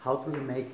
how do you make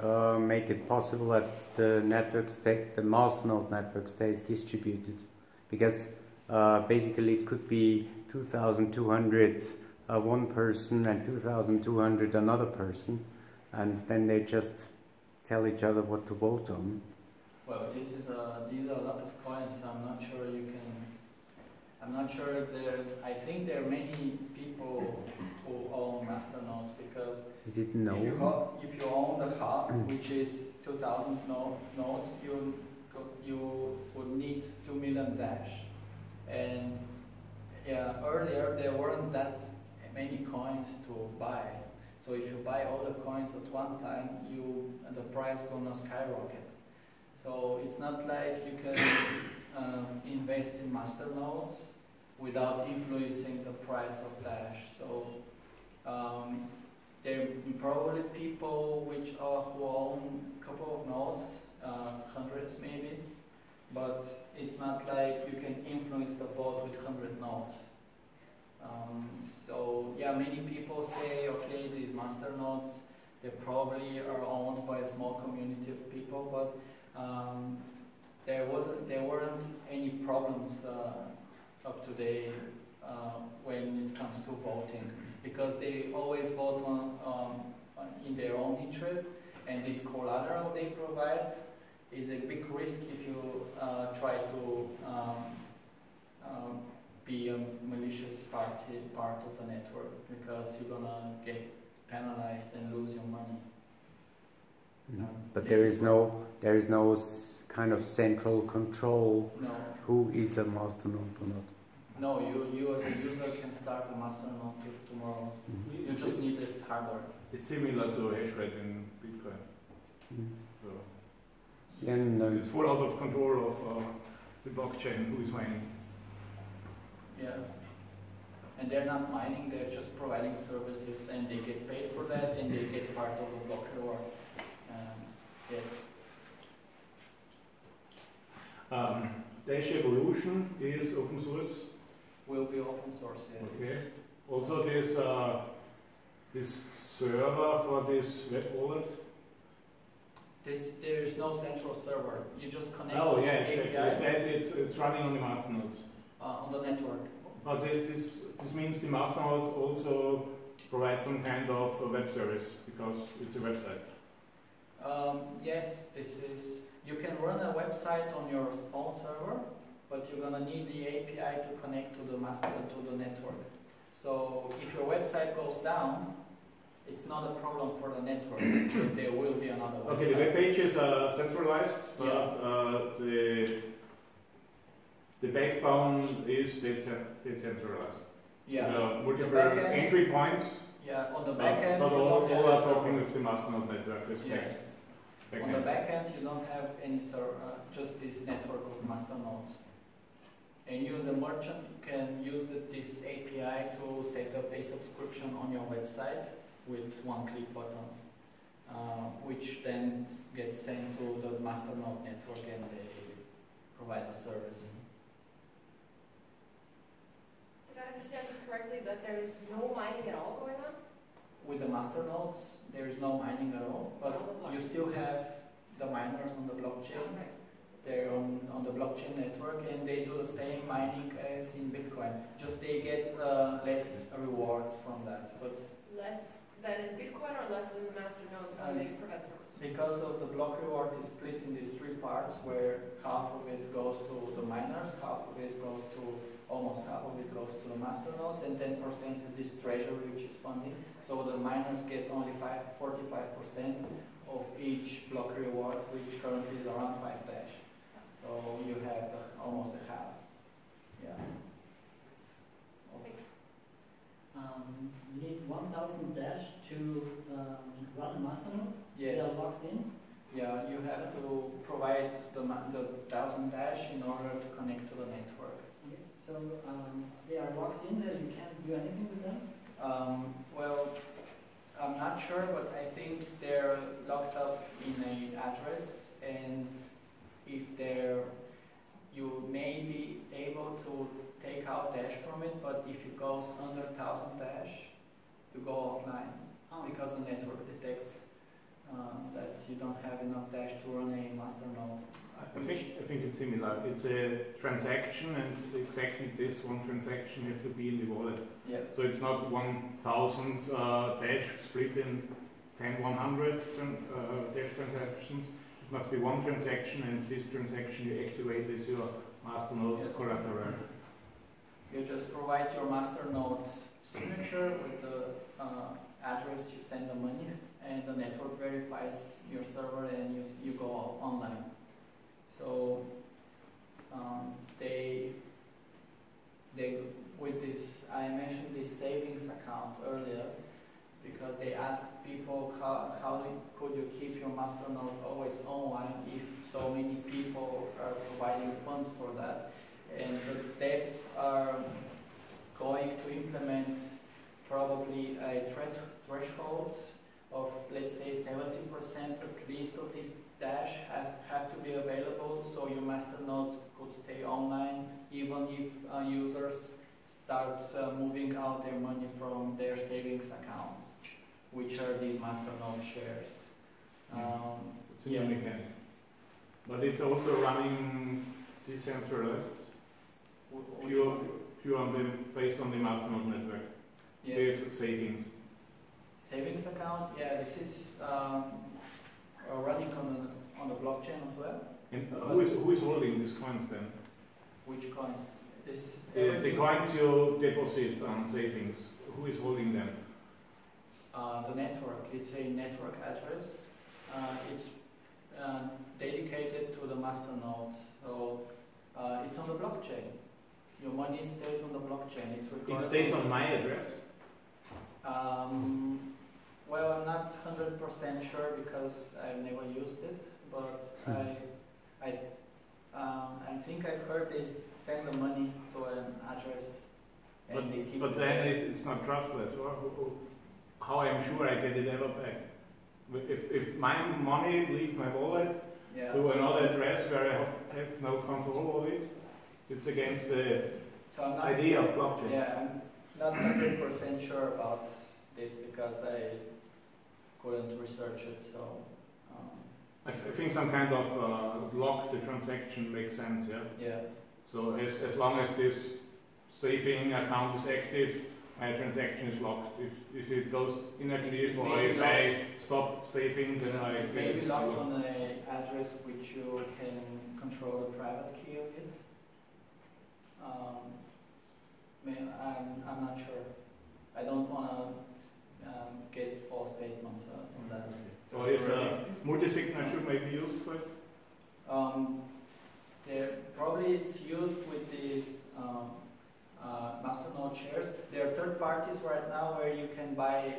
uh, make it possible that the network stay, the masternode network stays distributed? Because uh, basically it could be 2,200 uh, one person and 2,200 another person, and then they just tell each other what to vote on. Well, this is a, these are a lot of coins. I'm not sure you can. I'm not sure there. I think there are many people who own masternodes because is it no? If you, if you own the hub, mm. which is 2,000 nodes, you you would need 2 million dash. And yeah, earlier there weren't that many coins to buy. So if you buy all the coins at one time, you the price gonna skyrocket. So it's not like you can um, invest in master nodes without influencing the price of Dash. So um, there are probably people which are who own a couple of nodes, uh, hundreds maybe, but it's not like you can influence the vote with 100 nodes. Um, so yeah, many people say, okay, these master nodes, they probably are owned by a small community of people, but um, there wasn't, there weren't any problems uh, up to date uh, when it comes to voting because they always vote on, um, in their own interest and this collateral they provide is a big risk if you uh, try to um, um, be a malicious party part of the network because you're gonna get penalized and lose your money. Mm. Um, but there is no there is no kind of central control no. who is a master node or not. No, you you as a user can start a masternode tomorrow. Mm -hmm. You just need this hardware. It's similar to hash rate in Bitcoin. Mm. So and, uh, it's full out of control of uh, the blockchain who is mining. Yeah. And they're not mining, they're just providing services and they get paid for that and they get part of the block reward. Um, yes. Um, Dash Evolution is open source? Will be open source, yeah. Okay. Also this, uh, this server for this web wallet? This, there is no central server. You just connect oh, to yeah, exactly. API. You said it's, it's running on the masternodes. Uh, on the network. But this, this, this means the masternodes also provide some kind of web service because it's a website. Um, yes, this is, you can run a website on your own server, but you're gonna need the API to connect to the master to the network. So if your website goes down, it's not a problem for the network. there will be another website. Okay, the web pages are centralized, but yeah. uh, the the backbone is decentralized. Yeah. Uh, multiple entry points. Yeah, on the back end. But all, all are talking with the masternode network. Yeah. Back on the back end, you don't have any uh, just this network of masternodes. And you as a merchant can use the, this API to set up a subscription on your website with one-click buttons, uh, which then gets sent to the masternode network and they provide the service. Did I understand this correctly, that there is no mining at all going on? With the masternodes, there is no mining at all, but you still have the miners on the blockchain. Oh, They're on, on the blockchain network and they do the same mining as in Bitcoin. Just they get uh, less rewards from that. But less than in Bitcoin or less than the master nodes when um, they provide services? Because of the block reward is split in these three parts where half of it goes to the miners, half of it goes to, almost half of it goes to the master nodes, and 10% is this treasury which is funding. So the miners get only 5, 45% of each block reward, which currently is around 5 dash. So you have the, almost a half. Yeah. Um, you need 1000 dash to um, run a masternode? Yes. They are locked in? Yeah, you have to provide the, the 1000 dash in order to connect to the network. Okay. So um, they are locked in there, you can't do anything with them? Um, well, I'm not sure, but I think they're locked up in an address, and if they're, you may be able to take out dash from it, but if it goes under 1000 dash, you go offline oh. because the network detects uh, that you don't have enough dash to run a master node. I I think, I think it's similar. It's a transaction and exactly this one transaction has to be in the wallet. Yeah. So it's not 1000 uh, dash split in 10 100 tran- uh, dash transactions. Must be one transaction and this transaction you activate is your master node Yeah. collateral. You just provide your master node signature with the uh, address you send the money, and the network verifies your server, and you, you go online. So um, they they with this I mentioned this savings account earlier because they ask people how how could you keep your master node always online if so many people are providing funds for that? And the devs are going to implement probably a thres- threshold of let's say 70% at least of this dash has have to be available so your master nodes could stay online even if uh, users start uh, moving out their money from their savings accounts which are these master node shares um, It's Yeah. mechanic. But it's also running decentralized, wh- pure, pure on the, based on the masternode network. yes. There's savings. savings account yeah this is um, running on the on the blockchain as well And uh, who is who is holding these coins then? which coins this is The, the coins you deposit on savings, who is holding them? Uh, the network. It's a network address. Uh, it's uh, dedicated to the master nodes. So uh, it's on the blockchain. Your money stays on the blockchain. It's It stays on my address. Um, well, I'm not hundred percent sure because I've never used it, but Hmm. I, I, um, I think I've heard they send the money to an address and But, they keep but it then it, it's not trustless. Or who- who- how I'm sure I get it ever back? If, if my money leave my wallet yeah. to another address where I have, have no control of it, it's against the So idea of blockchain. Yeah, I'm not hundred percent sure about this because I couldn't research it, so, um, I, think some kind of uh, lock the transaction makes sense, yeah? yeah. So as, as long as this saving account is active, my transaction is locked. If, if it goes inactive It or if be I stop saving, then I It may be locked on an address which you can control the private key of it. Um, may, I'm, I'm not sure. I don't wanna, um, get false statements uh, on that. Or is a multi-signature may be used for it? Um, there, probably it's used with this um, uh, Masternode shares. There are third parties right now where you can buy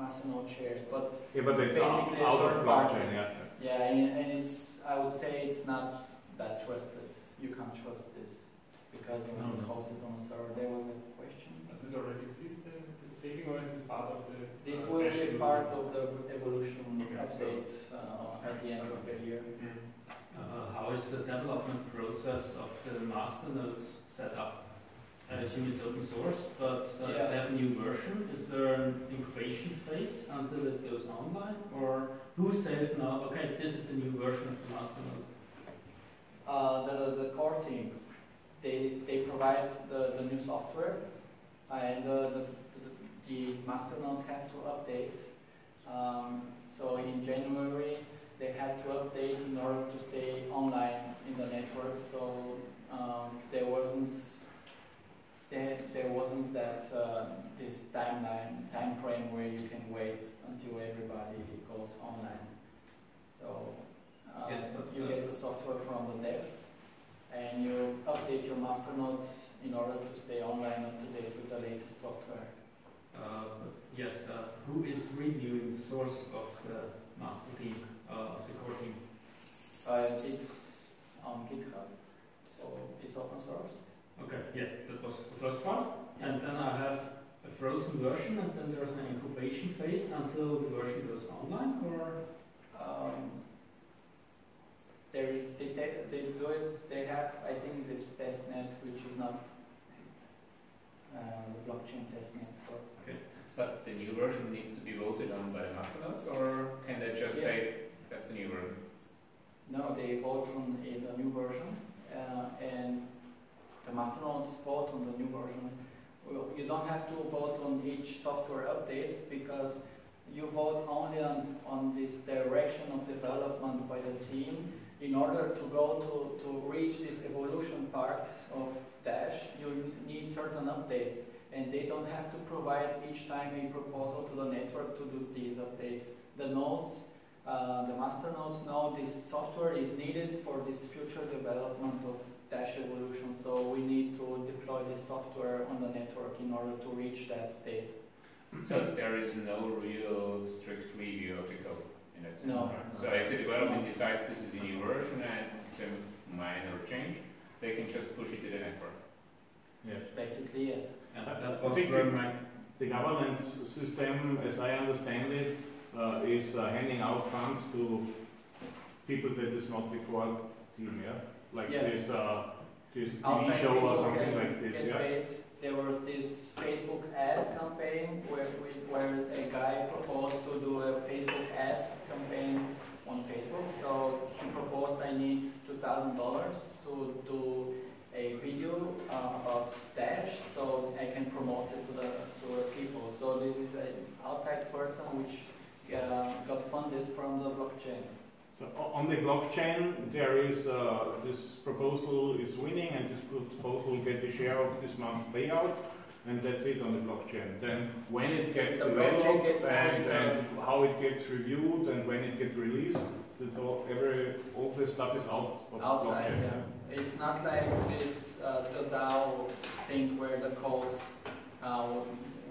Masternode shares, but Yeah, but It's it's out, basically a out of third party. blockchain, yeah. yeah, and, and it's I would say it's not that trusted. You can't trust this because you know, it's No, no. hosted on a server. There was a question. Does this already exist, the, the saving, or is this part of the? This uh, will be evolution? part of the evolution Okay, so- update uh, at the end of the year. Mm. Uh, how is the development process of the master nodes set up? I assume it's open source, but uh, if they have a new version, is there an incubation phase until it goes online? Or who says now, okay, this is the new version of the master node? Uh, the, the core team, they, they provide the, the new software and uh, the, the, the master nodes have to update. Um, so in January, they had to update in order to stay online in the network. So um, there wasn't there, there wasn't that uh, this timeline time frame where you can wait until everybody goes online. So uh, Yes, you uh, get the software from the devs and you update your master node in order to stay online up to date with the latest software. Uh, yes, uh, who is reviewing the source of the master team, uh, of the core team? Uh, it's on GitHub, so it's open source. Okay, yeah, that was the first one. And then I have a frozen version, and then there's an incubation phase until the version goes online, or? Um, there is, they, they, they do it, they have, I think, this testnet, which is not uh, the blockchain testnet, but But the new version needs to be voted on by the masternodes, or can they just Yeah. say say that's a new version. No, they vote on in the new version, uh, and the masternodes vote on the new version. Well, you don't have to vote on each software update because you vote only on, on this direction of development by the team. In order to go to, to reach this evolution part of Dash, you need certain updates and they don't have to provide each time a proposal to the network to do these updates. The nodes, uh, the master nodes know this software is needed for this future development of Dash evolution, so we need to deploy this software on the network in order to reach that state. So there is no real strict review of the code in that sense, No. right? So if the development decides this is a new version and it's a minor change, they can just push it to the network. Yes. Basically, yes. And I- that was where the- my The governance system, as I understand it, uh, is uh, handing out funds to people that is not required core team, yeah? Like Yeah. this, uh, this TV Outside show or something like this, yeah? paid. There was this Facebook ad campaign where we, where a guy proposed to do a Facebook ad campaign on Facebook. So he proposed I need two thousand dollars to do a video uh, about Dash, so I can promote it to the to the people. So this is an outside person which uh, got funded from the blockchain. So on the blockchain, there is, uh, this proposal is winning and this proposal will get the share of this month payout. And that's it on the blockchain. Then when it gets The blockchain developed gets and, and how it gets reviewed and when it gets released, that's all, every, all this stuff is out of outside. blockchain. Yeah. It's not like this uh, the DAO thing where the code uh,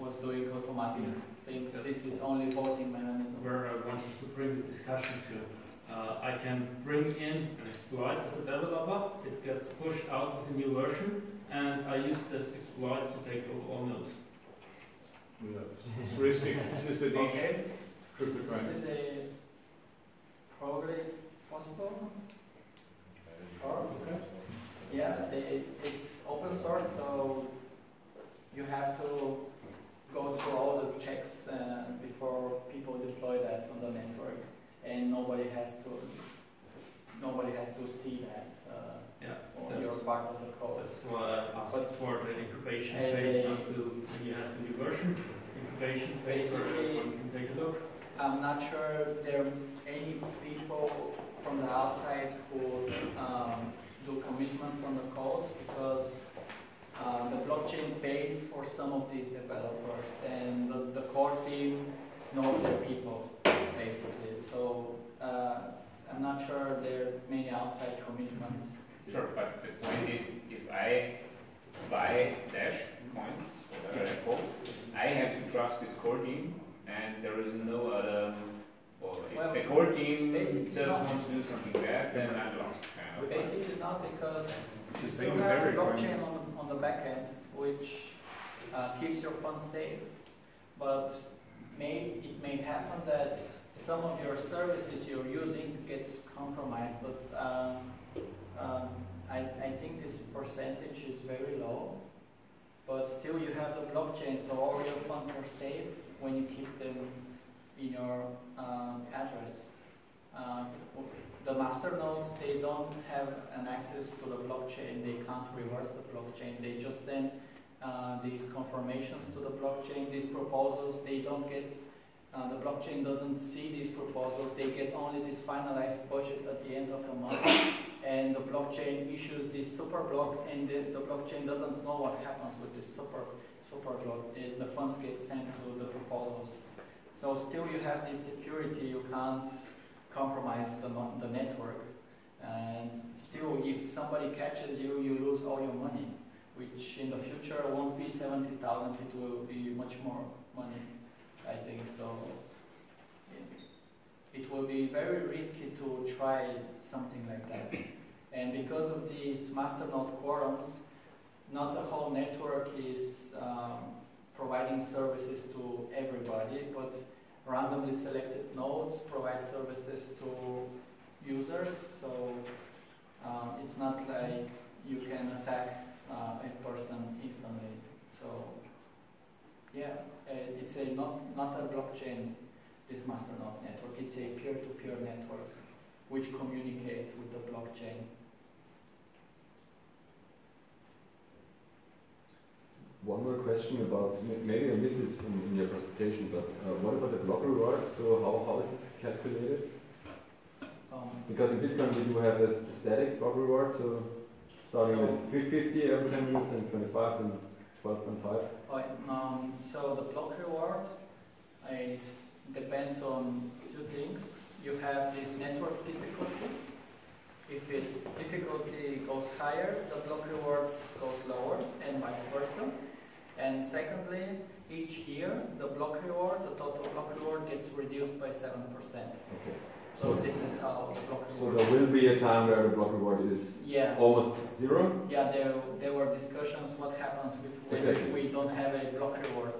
was doing automatic things. This is only voting mechanism. where I wanted to bring the discussion to. Uh, I can bring in an exploit as a developer, it gets pushed out with a new version, and I use this exploit to take over all nodes. Yeah. It's risky. This is the niche Okay, cryptocurrency. this is a probably possible. Or yeah, they, it's open source, so you have to go through all the checks uh, before people deploy that on the network, and nobody has to nobody has to see that. Uh, Yeah, or you're part of the code. That's why I asked But for the incubation as phase a- until you have the new version. Incubation phase where Basically- everyone can take a look. I'm not sure there are any people from the outside who um, do commitments on the code because uh, the blockchain pays for some of these developers and the, the core team knows their people. So uh, I'm not sure there are many outside commitments. Sure, but the point is, if I buy Dash coins, whatever they're called, I have to trust this core team, and there is no other. Well, if Well, the core team basically does not. want to do something bad, then I'm lost. Kind of. Basically not because you still have a blockchain on, on the back end, which uh, keeps your funds safe. But may, it may happen that some of your services you're using gets compromised, but um, um, I, I think this percentage is very low. But still you have the blockchain, so all your funds are safe when you keep them in your um, address. Um, the master nodes, they don't have an access to the blockchain, they can't reverse the blockchain, they just send uh, these confirmations to the blockchain, these proposals, they don't get, uh, the blockchain doesn't see these proposals, they get only this finalized budget at the end of the month, and the blockchain issues this super block, and the, the blockchain doesn't know what happens with this super, super block, the, funds get sent to the proposals. So still you have this security, you can't compromise the, the network. And still, if somebody catches you, you lose all your money, which in the future won't be 70,000, it will be much more money, I think. So it, will be very risky to try something like that. And because of these masternode quorums, not the whole network is um, providing services to everybody, but randomly selected nodes provide services to users. So uh, it's not like you can attack uh, a person instantly. So yeah, uh, it's a not not a blockchain. This masternode network. It's a peer-to-peer network which communicates with the blockchain. One more question about, maybe I missed it in, in your presentation, but uh, what about the block reward? So how, how is this calculated? Um, Because in Bitcoin we do have a static block reward, so starting So- with 50 every 10 minutes and 25 and 12.5. Oh, um, so the block reward is depends on two things. You have this network difficulty. If the difficulty goes higher, the block rewards goes lower, and vice versa. And secondly, each year the block reward, the total block reward, gets reduced by seven percent. Okay. So this is how the block reward. so there will be a time where the block reward is yeah. almost zero? Yeah, there, there were discussions what happens if Exactly. we don't have a block reward.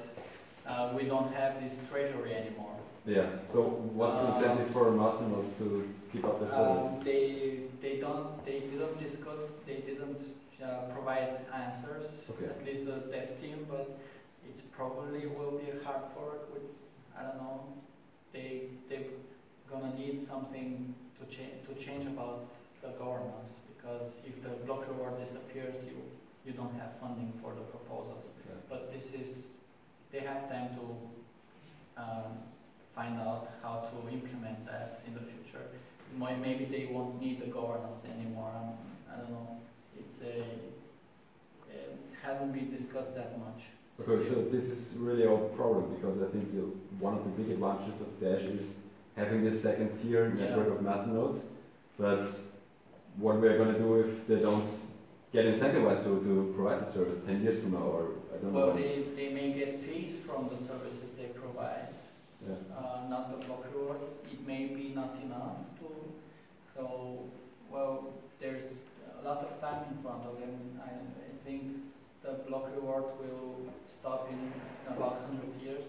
Uh, we don't have this treasury anymore. Yeah. So what's the Um, incentive for masternodes to keep up their service? Um, they they don't they didn't discuss they didn't uh, provide answers Okay. at least the dev team, but it's probably will be hard fork with I don't know they they're gonna need something to change to change about the governance because if the block reward disappears, you you don't have funding for the proposals. Yeah. But this is they have time to um, find out how to implement that in the future. Maybe they won't need the governance anymore. Um, I don't know. It's a it hasn't been discussed that much. Okay, so this is really our problem because I think one of the big advantages of Dash is having this second tier Yeah. network of masternodes. But what we're going to do if they don't get incentivized to, to provide the service 10 years from now, or I don't know. Well, they, they may get fees from the services they provide, yeah. uh, not the block reward. It may be not enough to. So, well, there's a lot of time in front of them. I, I think the block reward will stop in about 100 years.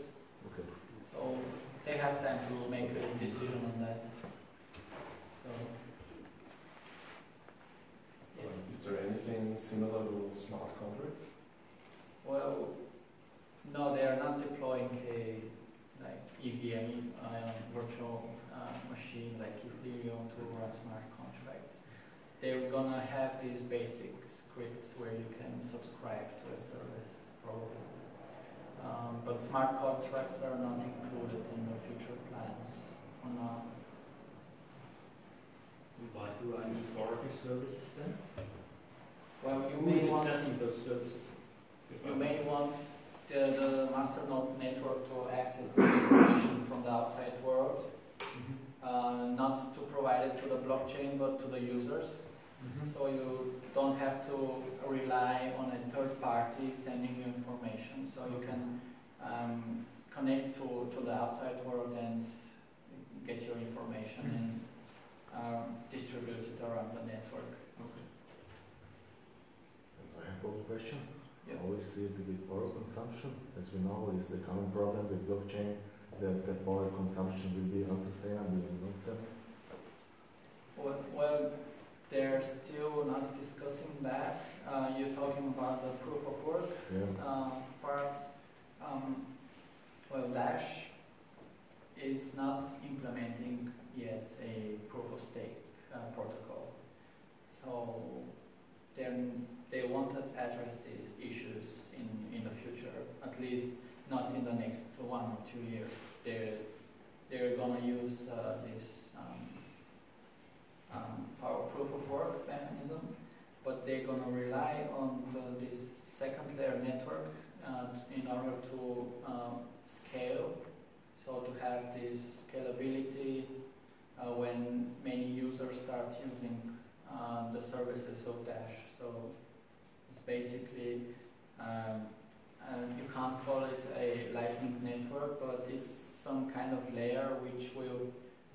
Okay. So they have time to make a decision on that. So, yes. Is there anything similar to smart contracts? Well, no, they are not deploying a like EVM, uh, virtual uh, machine like Ethereum to run smart contracts. They're gonna have these basic scripts where you can subscribe to a service, probably. Um, but smart contracts are not included in the future plans for now. Why do I need borrowing services then? Well, you may want those services? You may want the, the masternode network to access the information from the outside world, uh, not to provide it to the blockchain but to the users. So you don't have to rely on a third party sending you information. So you can um, connect to, to the outside world and get your information and um, distribute it around the network. Okay. And I have one question. Yeah. How is it with power consumption? As we know, is the common problem with blockchain that the power consumption will be unsustainable in long term. Well, well, they're still not discussing that. Uh, you're talking about the proof of work Yeah. uh, part. Um, well, Dash is not implementing yet a proof of stake uh, protocol. So then they won't address these issues in, in the future, at least not in the next one or two years. They're, they're gonna use uh, this um, power proof of work mechanism, but they're gonna rely on the, this second layer network uh, in order to um, scale, so to have this scalability uh, when many users start using uh, the services of Dash. So it's basically, um, you can't call it a lightning network, but it's some kind of layer which will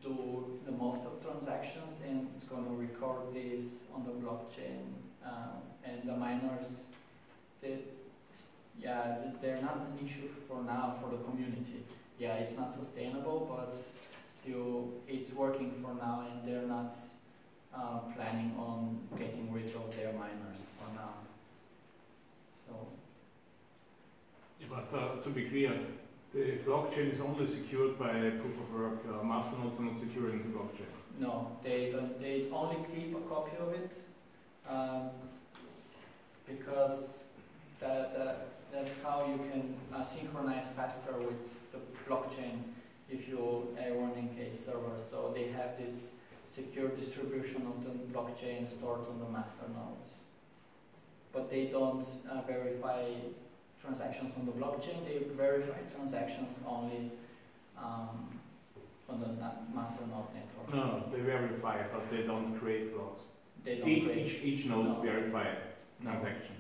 do the most of transactions and it's going to record this on the blockchain. Um, and the miners, they, yeah they're not an issue for now for the community. Yeah, it's not sustainable, but still it's working for now and they're not uh, planning on getting rid of their miners for now. So, Yeah, but uh, to be clear, The blockchain is only secured by proof of work. Uh, masternodes are not secured in the blockchain. No, they don't. They only keep a copy of it um, because that, that that's how you can uh, synchronize faster with the blockchain if you are running a server. So they have this secure distribution of the blockchain stored on the master nodes. But they don't uh, verify transactions on the blockchain, they verify transactions only um, on the master node network. No, they verify, but they don't create blocks. They don't Each, create. each, each node No. verify transaction.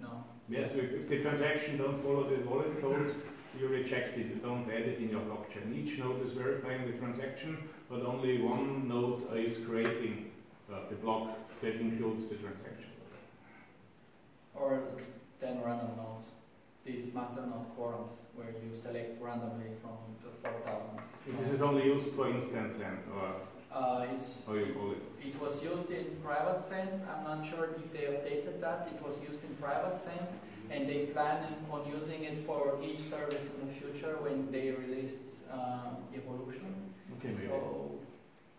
No. Yes, if, if the transaction don't follow the wallet code, you reject it. You don't add it in your blockchain. Each node is verifying the transaction, but only one node is creating uh, the block that includes the transaction. Or then random nodes. These master node quorums where you select randomly from the 4,000. This is only used for instance and or Uh, it's, how you call it. it was used in private send. I'm not sure if they updated that. It was used in private send and they plan on using it for each service in the future when they released uh, evolution. Okay, maybe. So,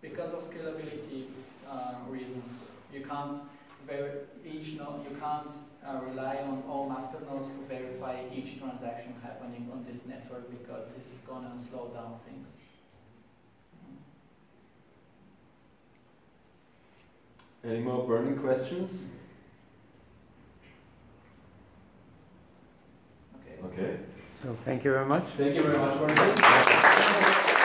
because of scalability uh, reasons, you can't ver- each node you can't uh, rely on all master nodes to verify each transaction happening on this network because this is gonna slow down things. Any more burning questions? Okay. Okay. So thank you very much. Thank you very much for